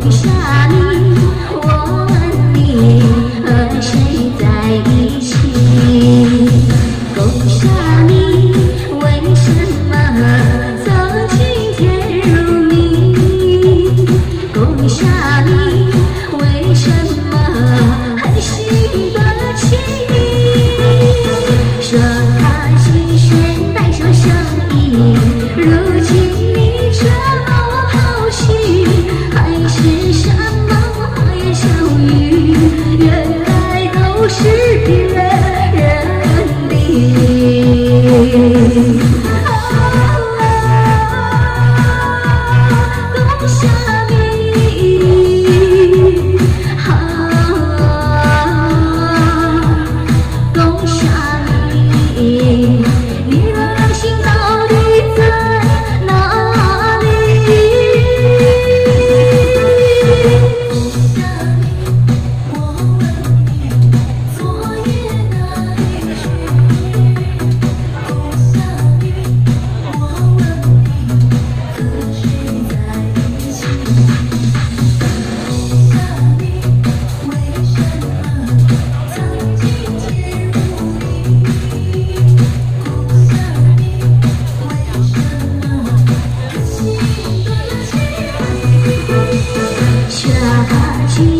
公虾米我问你和谁在一起公虾米为什么曾经天如蜜公虾米为什么狠心依，如。